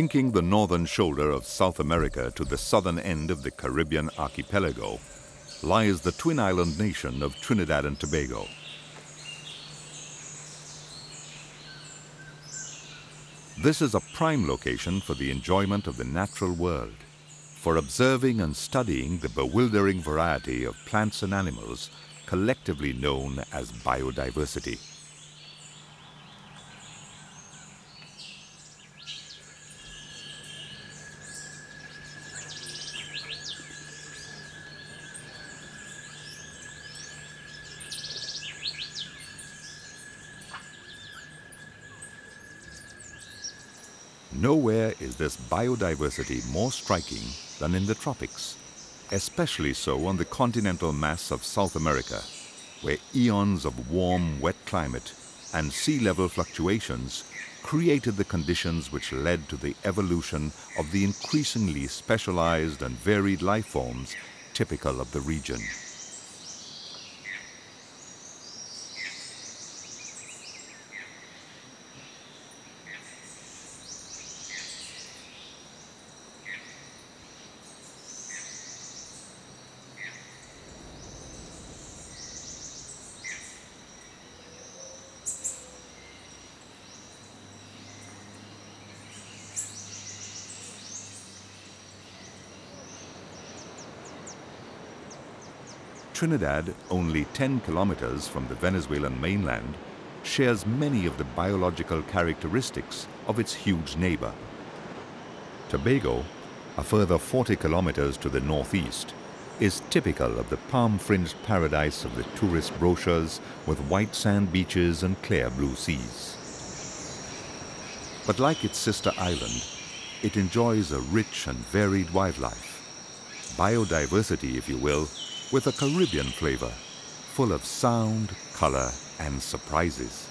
Linking the northern shoulder of South America to the southern end of the Caribbean archipelago lies the twin island nation of Trinidad and Tobago. This is a prime location for the enjoyment of the natural world, for observing and studying the bewildering variety of plants and animals collectively known as biodiversity. Nowhere is this biodiversity more striking than in the tropics, especially so on the continental mass of South America, where eons of warm, wet climate and sea level fluctuations created the conditions which led to the evolution of the increasingly specialized and varied life forms typical of the region. Trinidad, only 10 kilometers from the Venezuelan mainland, shares many of the biological characteristics of its huge neighbor. Tobago, a further 40 kilometers to the northeast, is typical of the palm-fringed paradise of the tourist brochures with white sand beaches and clear blue seas. But like its sister island, it enjoys a rich and varied wildlife. Biodiversity, if you will, with a Caribbean flavor, full of sound, color, and surprises.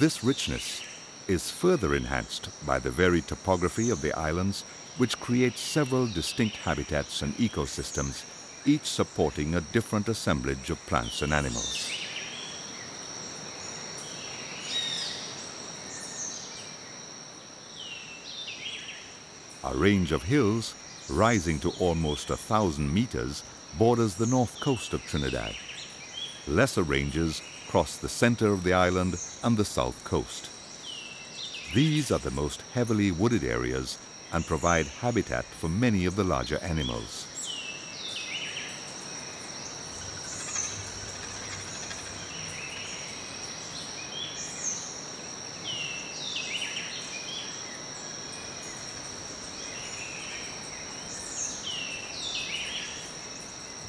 This richness is further enhanced by the varied topography of the islands, which creates several distinct habitats and ecosystems, each supporting a different assemblage of plants and animals. A range of hills, rising to almost a thousand meters, borders the north coast of Trinidad. Lesser ranges cross the center of the island and the south coast. These are the most heavily wooded areas and provide habitat for many of the larger animals.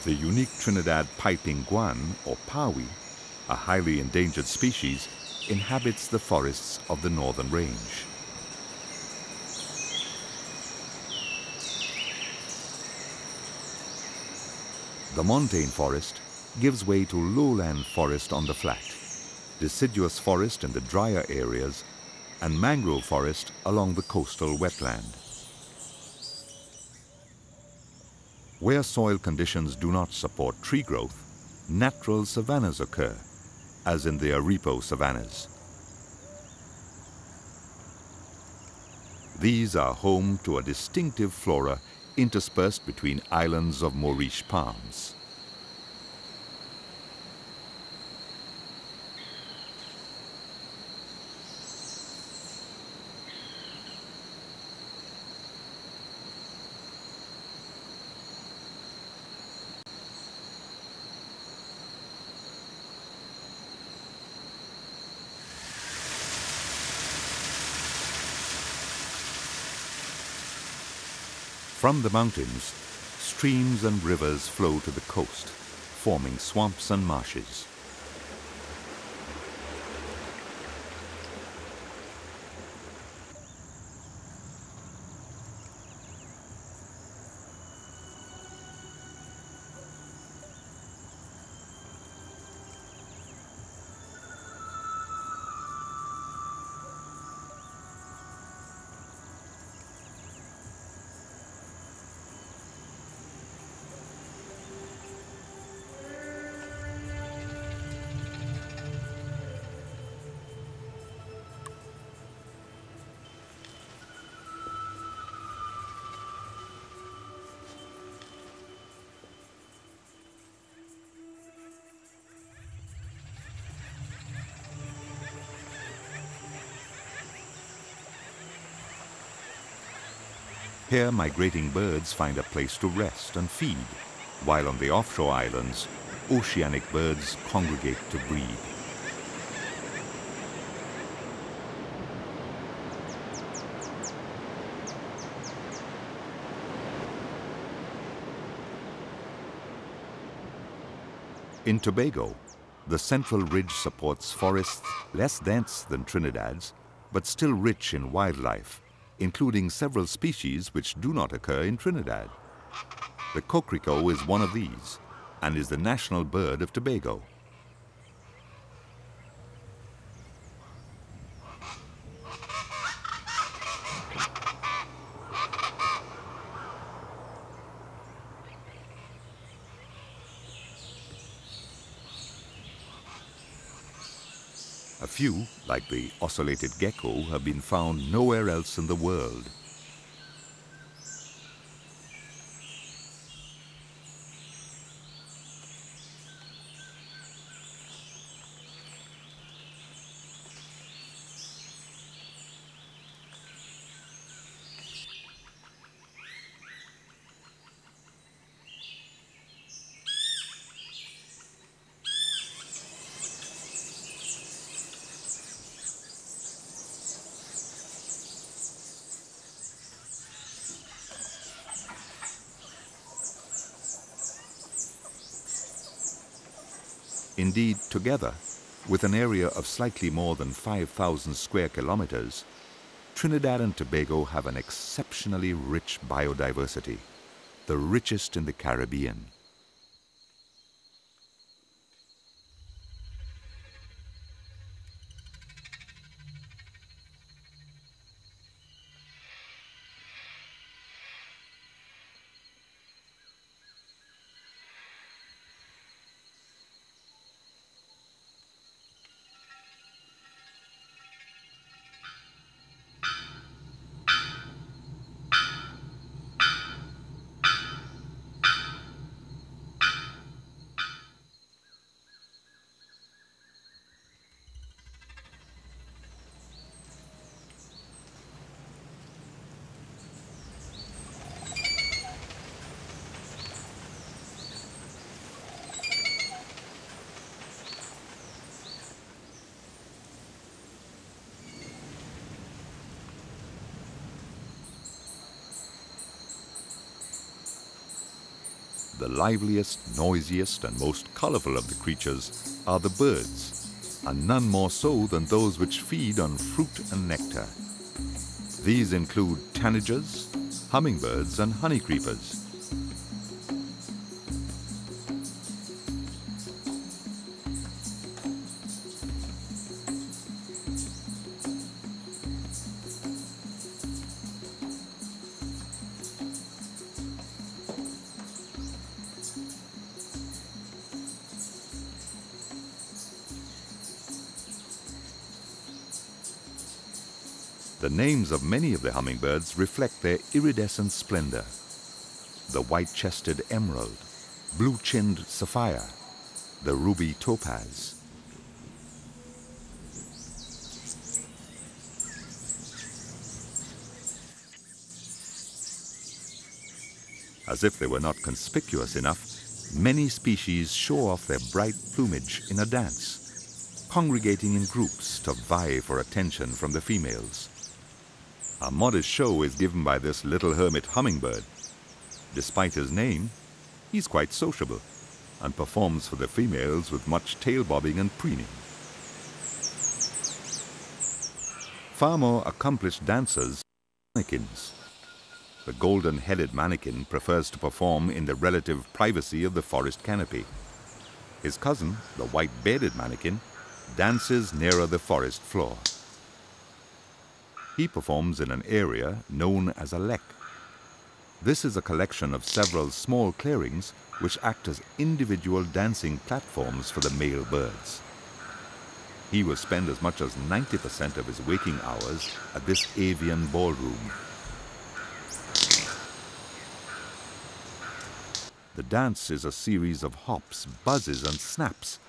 The unique Trinidad piping guan, or pawi, a highly endangered species, inhabits the forests of the northern range. The montane forest gives way to lowland forest on the flat, deciduous forest in the drier areas, and mangrove forest along the coastal wetland. Where soil conditions do not support tree growth, natural savannas occur, as in the Aripo savannas. These are home to a distinctive flora interspersed between islands of Moriche palms. From the mountains, streams and rivers flow to the coast, forming swamps and marshes. Here migrating birds find a place to rest and feed, while on the offshore islands, oceanic birds congregate to breed. In Tobago, the central ridge supports forests less dense than Trinidad's, but still rich in wildlife, including several species which do not occur in Trinidad. The cocrico is one of these and is the national bird of Tobago. Few, like the ocellated gecko, have been found nowhere else in the world. Indeed, together, with an area of slightly more than 5,000 square kilometers, Trinidad and Tobago have an exceptionally rich biodiversity, the richest in the Caribbean. The liveliest, noisiest, and most colorful of the creatures are the birds, and none more so than those which feed on fruit and nectar. These include tanagers, hummingbirds, and honey names of many of the hummingbirds reflect their iridescent splendor. The white-chested emerald, blue-chinned sapphire, the ruby topaz. As if they were not conspicuous enough, many species show off their bright plumage in a dance, congregating in groups to vie for attention from the females. A modest show is given by this little hermit hummingbird. Despite his name, he's quite sociable and performs for the females with much tail bobbing and preening. Far more accomplished dancers manakins. The golden-headed manakin prefers to perform in the relative privacy of the forest canopy. His cousin, the white-bearded manakin, dances nearer the forest floor. He performs in an area known as a lek. This is a collection of several small clearings which act as individual dancing platforms for the male birds. He will spend as much as 90% of his waking hours at this avian ballroom. The dance is a series of hops, buzzes, and snaps,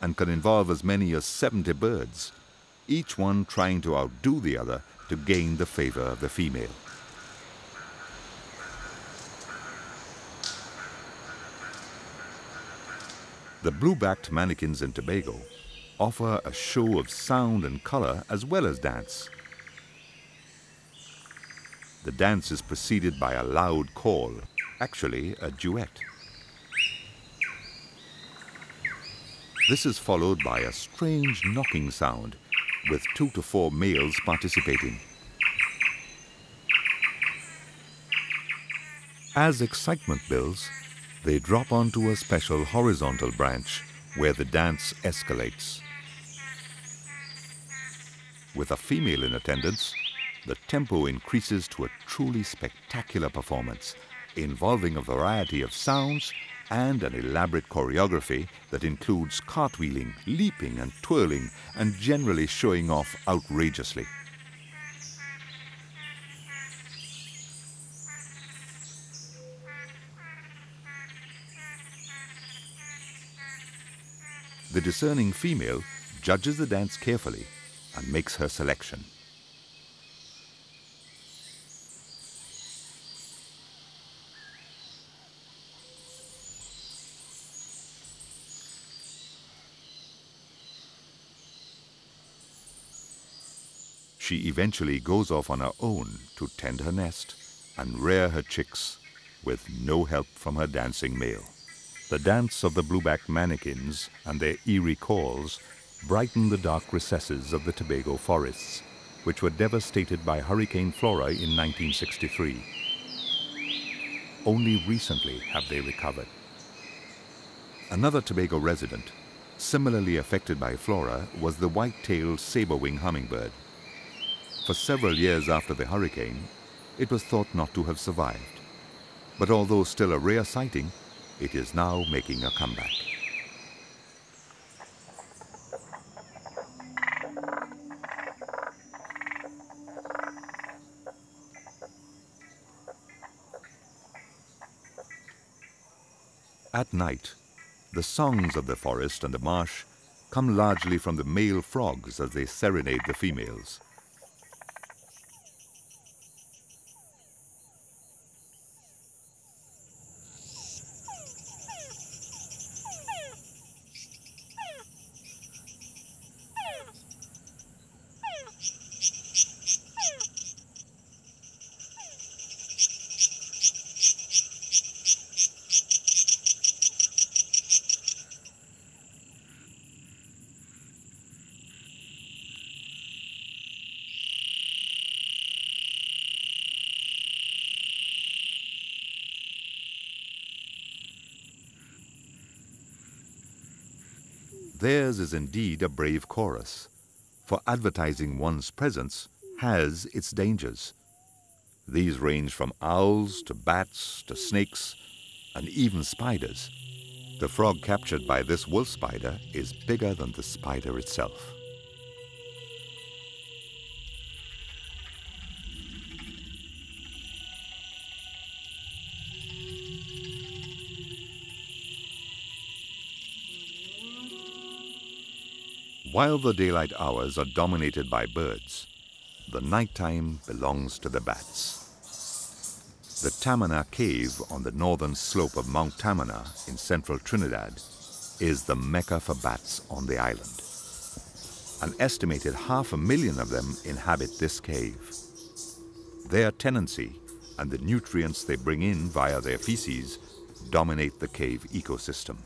and can involve as many as 70 birds, each one trying to outdo the other to gain the favor of the female. The blue-backed manakins in Tobago offer a show of sound and color as well as dance. The dance is preceded by a loud call, actually a duet. This is followed by a strange knocking sound with two to four males participating. As excitement builds, they drop onto a special horizontal branch where the dance escalates. With a female in attendance, the tempo increases to a truly spectacular performance involving a variety of sounds and an elaborate choreography that includes cartwheeling, leaping and twirling and generally showing off outrageously. The discerning female judges the dance carefully and makes her selection. She eventually goes off on her own to tend her nest and rear her chicks with no help from her dancing male. The dance of the blueback manakins and their eerie calls brighten the dark recesses of the Tobago forests, which were devastated by Hurricane Flora in 1963. Only recently have they recovered. Another Tobago resident, similarly affected by Flora, was the white-tailed saber-wing hummingbird. For several years after the hurricane, it was thought not to have survived. But although still a rare sighting, it is now making a comeback. At night, the songs of the forest and the marsh come largely from the male frogs as they serenade the females. Theirs is indeed a brave chorus, for advertising one's presence has its dangers. These range from owls to bats to snakes and even spiders. The frog captured by this wolf spider is bigger than the spider itself. While the daylight hours are dominated by birds, the nighttime belongs to the bats. The Tamana Cave on the northern slope of Mount Tamana in central Trinidad is the mecca for bats on the island. An estimated half a million of them inhabit this cave. Their tenancy and the nutrients they bring in via their feces dominate the cave ecosystem.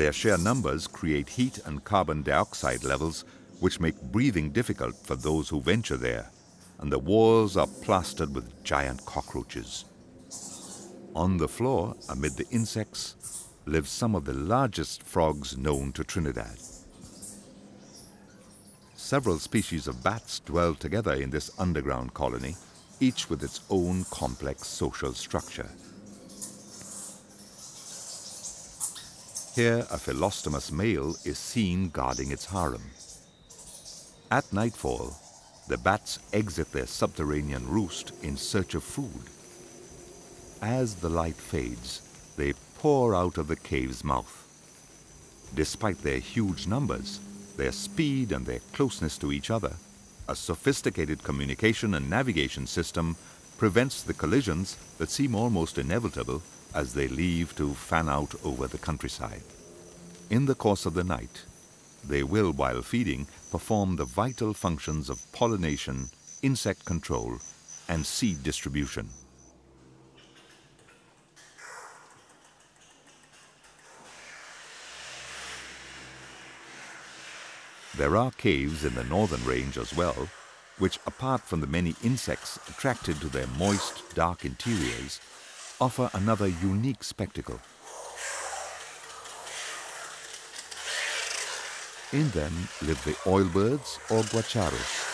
Their sheer numbers create heat and carbon dioxide levels which make breathing difficult for those who venture there, and the walls are plastered with giant cockroaches. On the floor, amid the insects, live some of the largest frogs known to Trinidad. Several species of bats dwell together in this underground colony, each with its own complex social structure. Here, a Phyllostomus male is seen guarding its harem. At nightfall, the bats exit their subterranean roost in search of food. As the light fades, they pour out of the cave's mouth. Despite their huge numbers, their speed and their closeness to each other, a sophisticated communication and navigation system prevents the collisions that seem almost inevitable as they leave to fan out over the countryside. In the course of the night, they will, while feeding, perform the vital functions of pollination, insect control, and seed distribution. There are caves in the northern range as well, which apart from the many insects attracted to their moist, dark interiors, offer another unique spectacle. In them live the oilbirds or guacharos.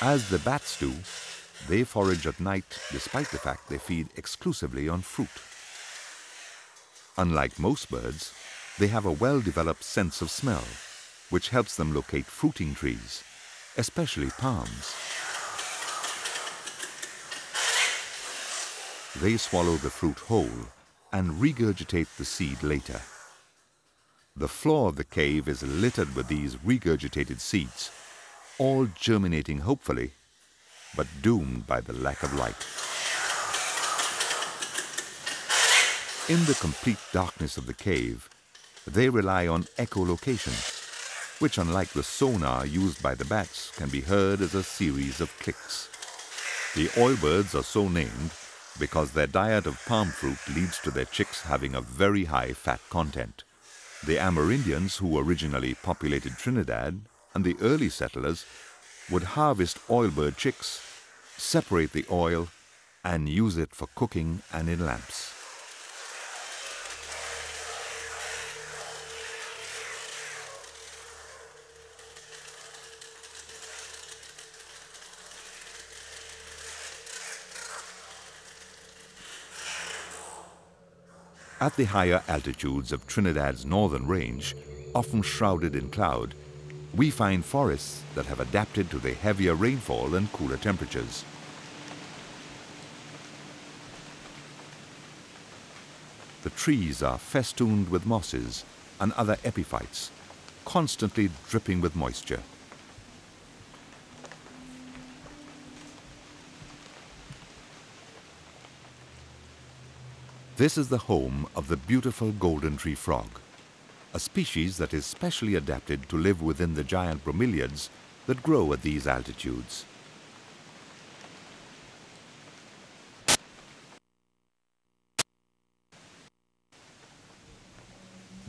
As the bats do, they forage at night despite the fact they feed exclusively on fruit. Unlike most birds, they have a well-developed sense of smell, which helps them locate fruiting trees, especially palms. They swallow the fruit whole and regurgitate the seed later. The floor of the cave is littered with these regurgitated seeds, all germinating hopefully, but doomed by the lack of light. In the complete darkness of the cave, they rely on echolocation, which unlike the sonar used by the bats can be heard as a series of clicks. The oilbirds are so named because their diet of palm fruit leads to their chicks having a very high fat content. The Amerindians who originally populated Trinidad and the early settlers would harvest oilbird chicks, separate the oil, and use it for cooking and in lamps. At the higher altitudes of Trinidad's northern range, often shrouded in cloud, we find forests that have adapted to the heavier rainfall and cooler temperatures. The trees are festooned with mosses and other epiphytes, constantly dripping with moisture. This is the home of the beautiful golden tree frog, a species that is specially adapted to live within the giant bromeliads that grow at these altitudes.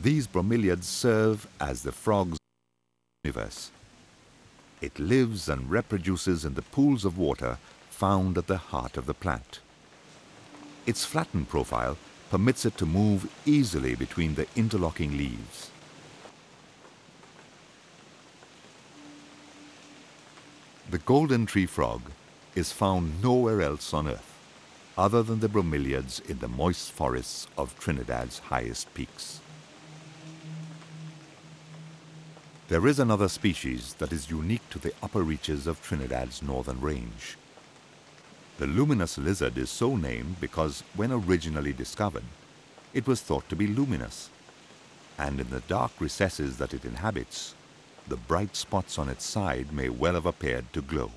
These bromeliads serve as the frog's universe. It lives and reproduces in the pools of water found at the heart of the plant. Its flattened profile permits it to move easily between the interlocking leaves. The golden tree frog is found nowhere else on Earth other than the bromeliads in the moist forests of Trinidad's highest peaks. There is another species that is unique to the upper reaches of Trinidad's northern range. The luminous lizard is so named because when originally discovered, it was thought to be luminous, and in the dark recesses that it inhabits, the bright spots on its side may well have appeared to glow.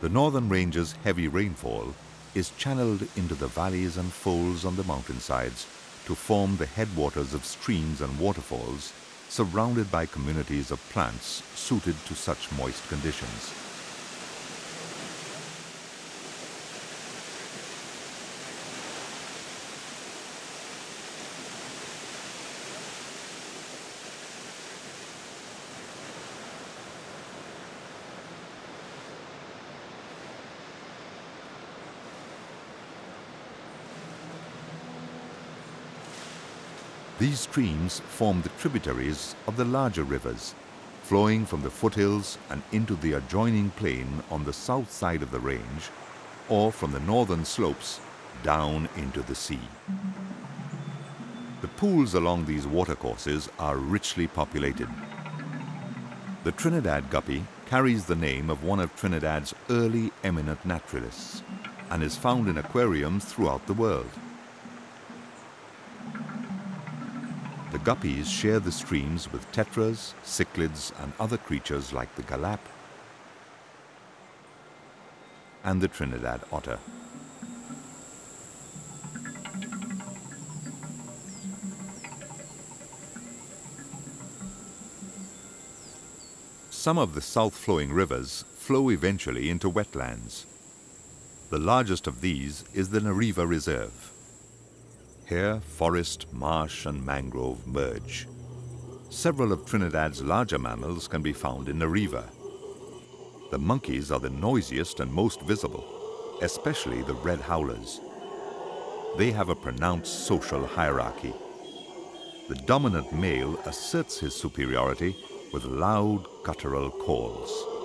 The northern range's heavy rainfall is channeled into the valleys and folds on the mountainsides to form the headwaters of streams and waterfalls surrounded by communities of plants suited to such moist conditions. These streams form the tributaries of the larger rivers, flowing from the foothills and into the adjoining plain on the south side of the range, or from the northern slopes down into the sea. The pools along these watercourses are richly populated. The Trinidad guppy carries the name of one of Trinidad's early eminent naturalists and is found in aquariums throughout the world. The guppies share the streams with tetras, cichlids and other creatures like the galap and the Trinidad otter. Some of the south-flowing rivers flow eventually into wetlands. The largest of these is the Nariva Reserve. Here, forest, marsh and mangrove merge. Several of Trinidad's larger mammals can be found in Nariva. The monkeys are the noisiest and most visible, especially the red howlers. They have a pronounced social hierarchy. The dominant male asserts his superiority with loud guttural calls.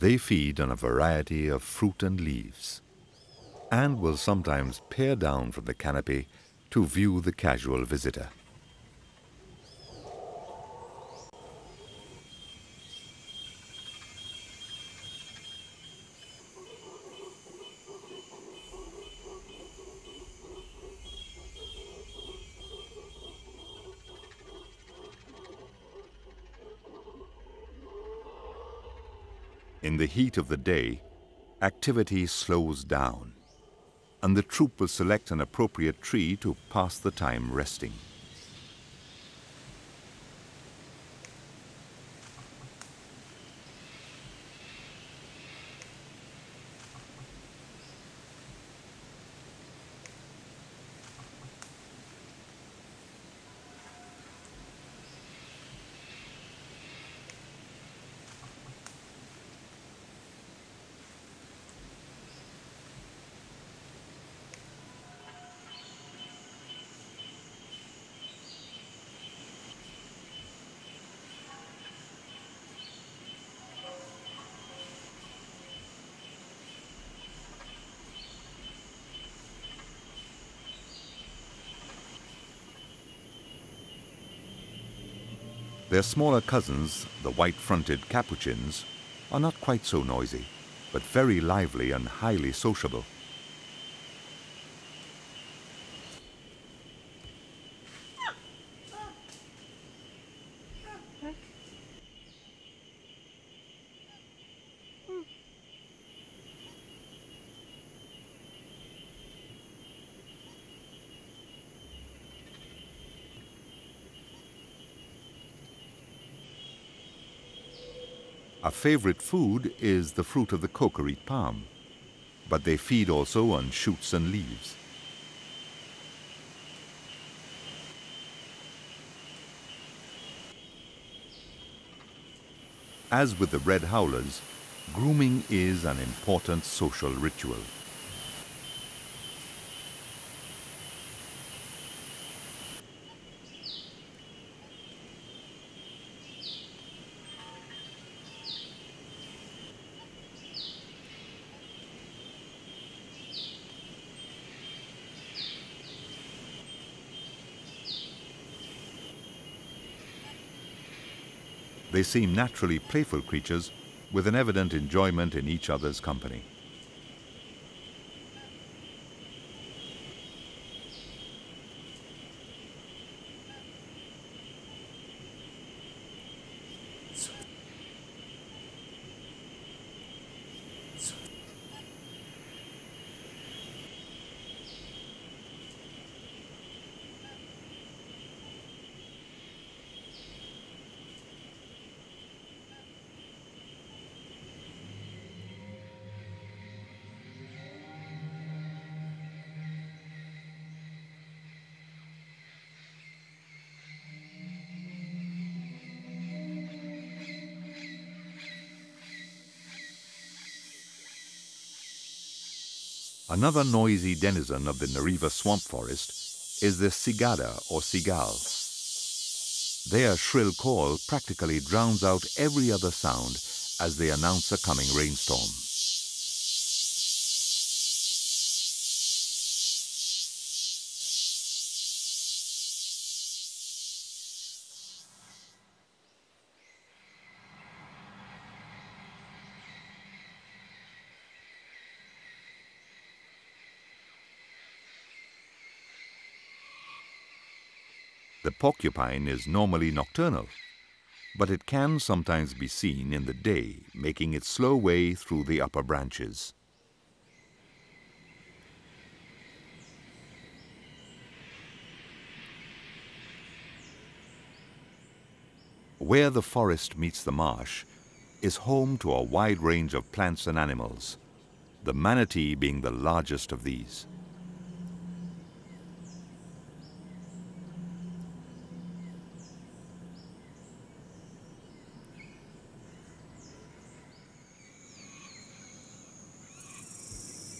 They feed on a variety of fruit and leaves, and will sometimes peer down from the canopy to view the casual visitor. The heat of the day, activity slows down, and the troop will select an appropriate tree to pass the time resting. Their smaller cousins, the white-fronted capuchins, are not quite so noisy, but very lively and highly sociable. Favorite food is the fruit of the cocorite palm, but they feed also on shoots and leaves. As with the red howlers, grooming is an important social ritual. They seem naturally playful creatures with an evident enjoyment in each other's company. Another noisy denizen of the Nariva swamp forest is the cicada or cigale. Their shrill call practically drowns out every other sound as they announce a coming rainstorm. The porcupine is normally nocturnal, but it can sometimes be seen in the day, making its slow way through the upper branches. Where the forest meets the marsh is home to a wide range of plants and animals, the manatee being the largest of these.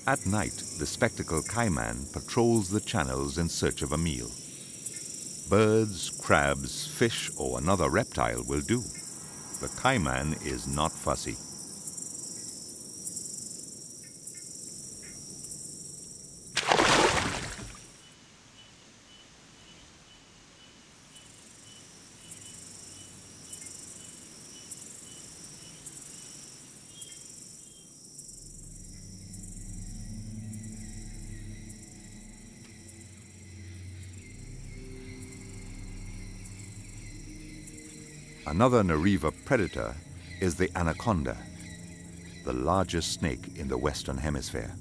At night, the spectacle caiman patrols the channels in search of a meal. Birds, crabs, fish, or another reptile will do. The caiman is not fussy. Another Nariva predator is the anaconda, the largest snake in the Western Hemisphere.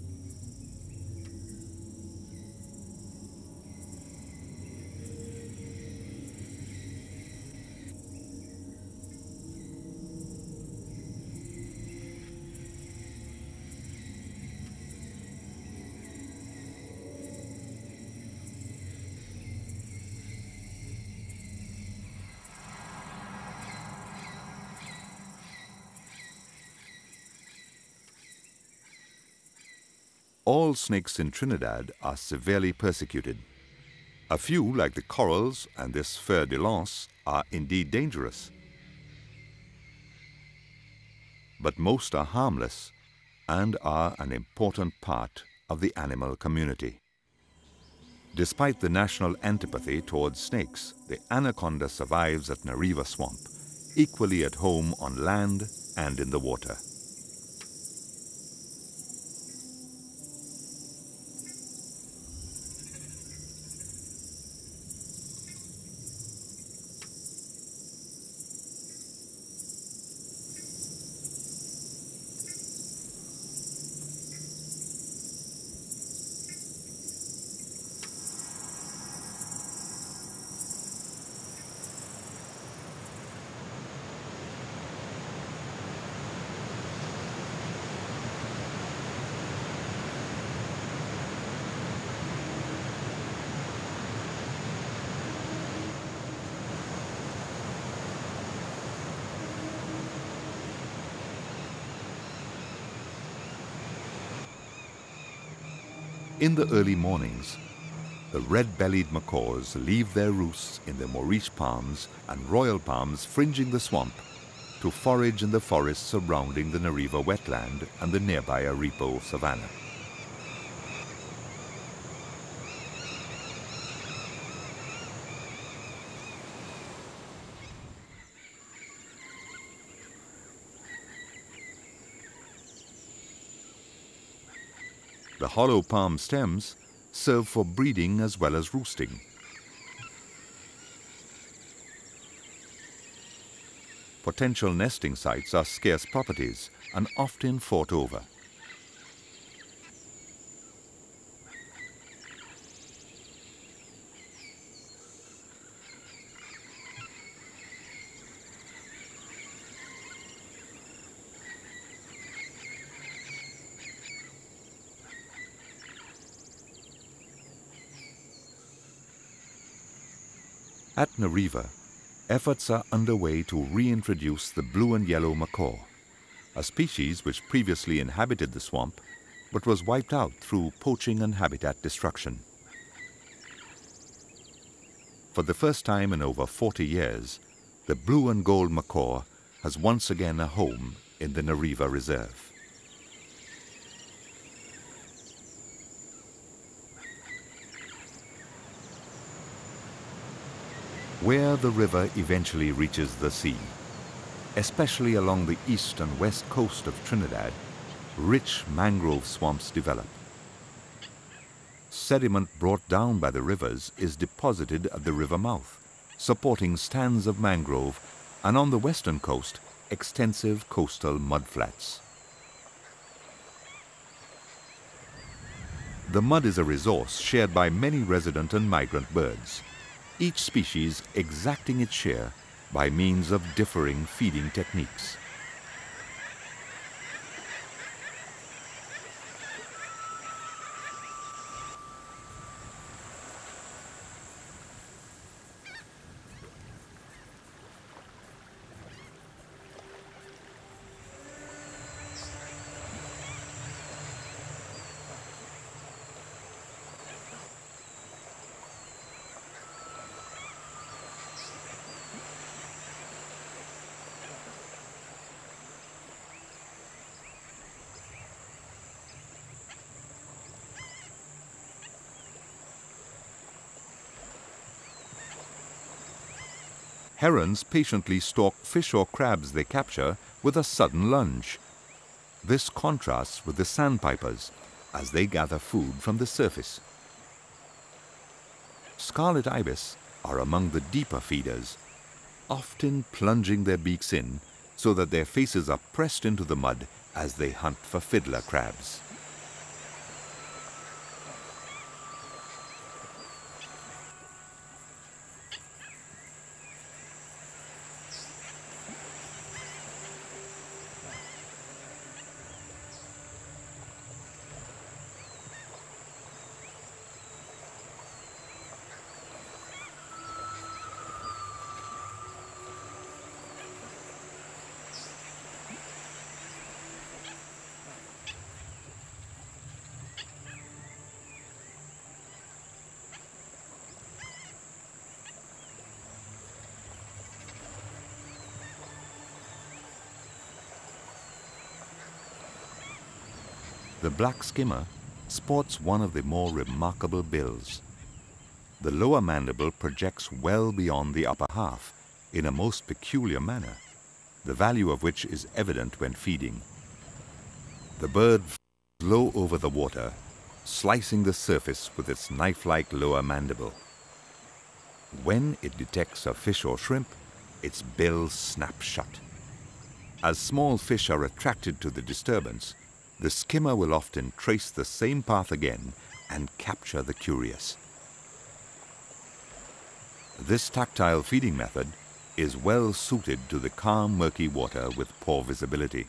Snakes in Trinidad are severely persecuted. A few, like the corals and this fer de lance, are indeed dangerous. But most are harmless and are an important part of the animal community. Despite the national antipathy towards snakes, the anaconda survives at Nariva Swamp, equally at home on land and in the water. In the early mornings, the red-bellied macaws leave their roosts in the Moriche palms and royal palms fringing the swamp to forage in the forests surrounding the Nariva wetland and the nearby Aripo savanna. The hollow palm stems serve for breeding as well as roosting. Potential nesting sites are scarce properties and often fought over. At Nariva, efforts are underway to reintroduce the blue and yellow macaw, a species which previously inhabited the swamp but was wiped out through poaching and habitat destruction. For the first time in over 40 years, the blue and gold macaw has once again a home in the Nariva Reserve. Where the river eventually reaches the sea. Especially along the east and west coast of Trinidad, rich mangrove swamps develop. Sediment brought down by the rivers is deposited at the river mouth, supporting stands of mangrove, and on the western coast, extensive coastal mudflats. The mud is a resource shared by many resident and migrant birds, each species exacting its share by means of differing feeding techniques. Herons patiently stalk fish or crabs they capture with a sudden lunge. This contrasts with the sandpipers as they gather food from the surface. Scarlet ibis are among the deeper feeders, often plunging their beaks in so that their faces are pressed into the mud as they hunt for fiddler crabs. The black skimmer sports one of the more remarkable bills. The lower mandible projects well beyond the upper half in a most peculiar manner, the value of which is evident when feeding. The bird flies low over the water, slicing the surface with its knife-like lower mandible. When it detects a fish or shrimp, its bill snaps shut. As small fish are attracted to the disturbance, the skimmer will often trace the same path again and capture the curious. This tactile feeding method is well suited to the calm, murky water with poor visibility.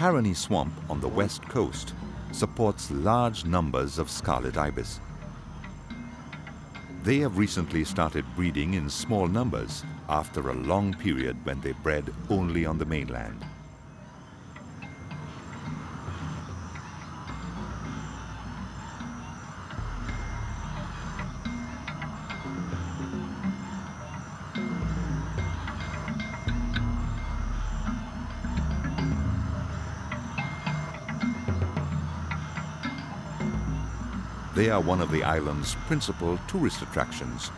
The Caroni Swamp on the west coast supports large numbers of scarlet ibis. They have recently started breeding in small numbers after a long period when they bred only on the mainland. They are one of the island's principal tourist attractions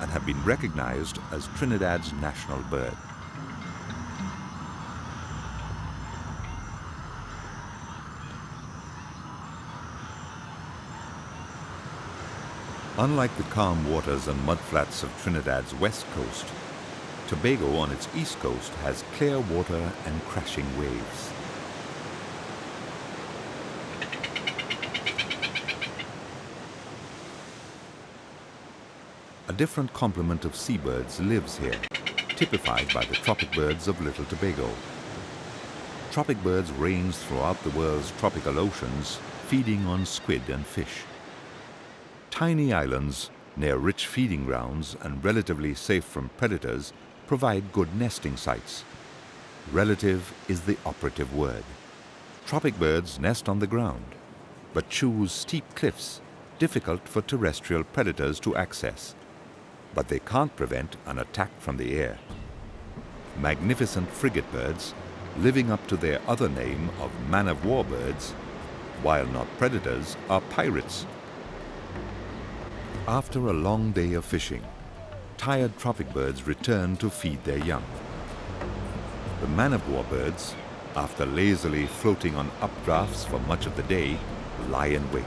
and have been recognized as Trinidad's national bird. Unlike the calm waters and mudflats of Trinidad's west coast, Tobago on its east coast has clear water and crashing waves. A different complement of seabirds lives here, typified by the tropic birds of Little Tobago. Tropic birds range throughout the world's tropical oceans, feeding on squid and fish. Tiny islands near rich feeding grounds and relatively safe from predators provide good nesting sites. Relative is the operative word. Tropic birds nest on the ground, but choose steep cliffs, difficult for terrestrial predators to access but they can't prevent an attack from the air. Magnificent frigate birds, living up to their other name of man-of-war birds, while not predators, are pirates. After a long day of fishing, tired tropic birds return to feed their young. The man-of-war birds, after lazily floating on updrafts for much of the day, lie in wait.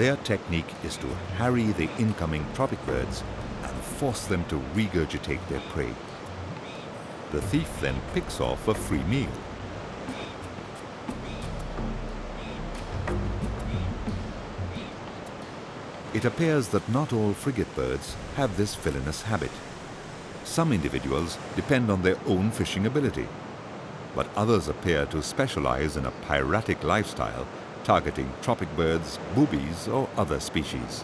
Their technique is to harry the incoming tropic birds and force them to regurgitate their prey. The thief then picks off a free meal. It appears that not all frigate birds have this villainous habit. Some individuals depend on their own fishing ability, but others appear to specialize in a piratic lifestyle targeting tropic birds, boobies or other species.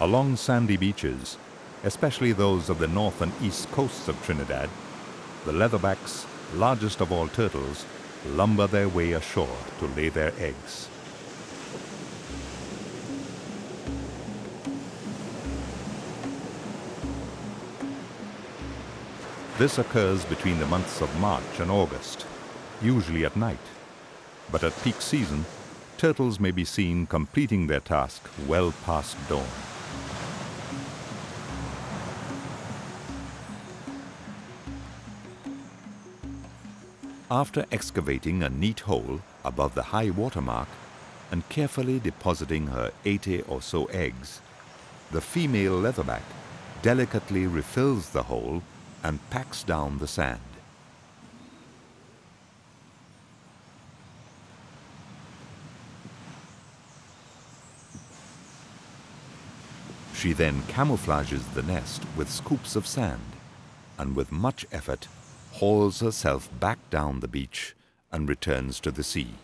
Along sandy beaches, especially those of the north and east coasts of Trinidad, the leatherbacks, largest of all turtles, lumber their way ashore to lay their eggs. This occurs between the months of March and August, usually at night. But at peak season, turtles may be seen completing their task well past dawn. After excavating a neat hole above the high water mark and carefully depositing her 80 or so eggs, the female leatherback delicately refills the hole and packs down the sand. She then camouflages the nest with scoops of sand and with much effort hauls herself back down the beach and returns to the sea.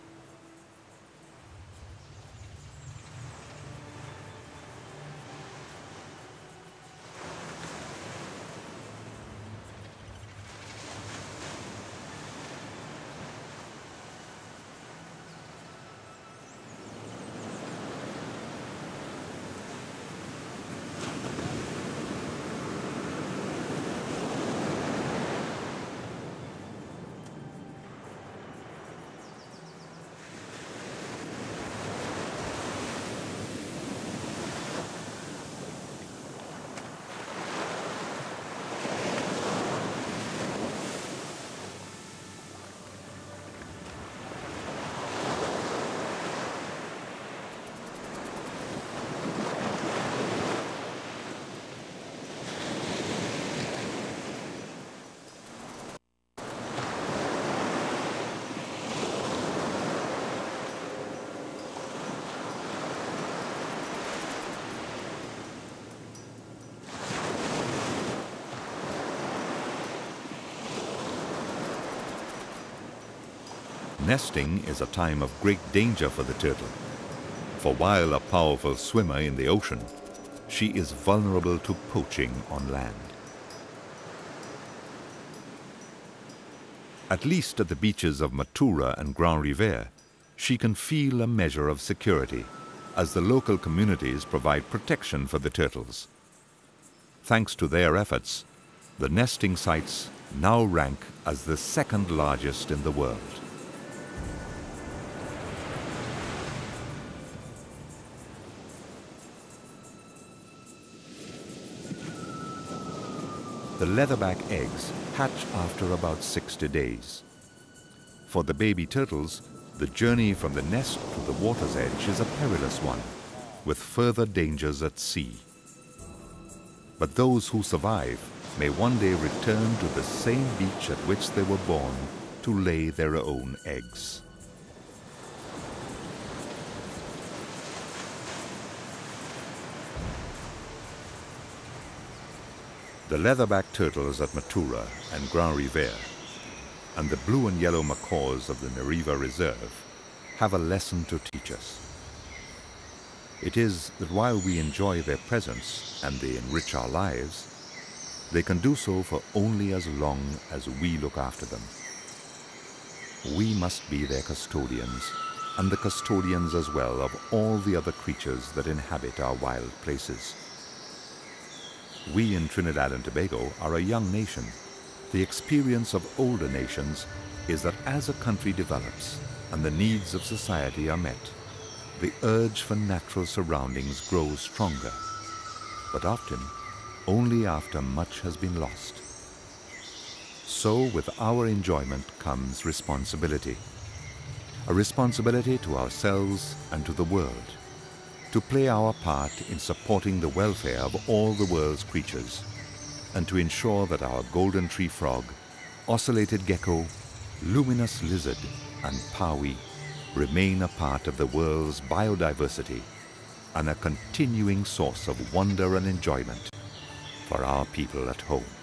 Nesting is a time of great danger for the turtle, for while a powerful swimmer in the ocean, she is vulnerable to poaching on land. At least at the beaches of Matura and Grand Riviere, she can feel a measure of security as the local communities provide protection for the turtles. Thanks to their efforts, the nesting sites now rank as the second largest in the world. The leatherback eggs hatch after about 60 days. For the baby turtles, the journey from the nest to the water's edge is a perilous one, with further dangers at sea. But those who survive may one day return to the same beach at which they were born to lay their own eggs. The leatherback turtles at Matura and Grand Riviere, and the blue and yellow macaws of the Nariva Reserve have a lesson to teach us. It is that while we enjoy their presence and they enrich our lives, they can do so for only as long as we look after them. We must be their custodians and the custodians as well of all the other creatures that inhabit our wild places. We in Trinidad and Tobago are a young nation. The experience of older nations is that as a country develops and the needs of society are met, the urge for natural surroundings grows stronger, but often only after much has been lost. So with our enjoyment comes responsibility. A responsibility to ourselves and to the world, to play our part in supporting the welfare of all the world's creatures, and to ensure that our golden tree frog, ocellated gecko, luminous lizard, and paui remain a part of the world's biodiversity and a continuing source of wonder and enjoyment for our people at home.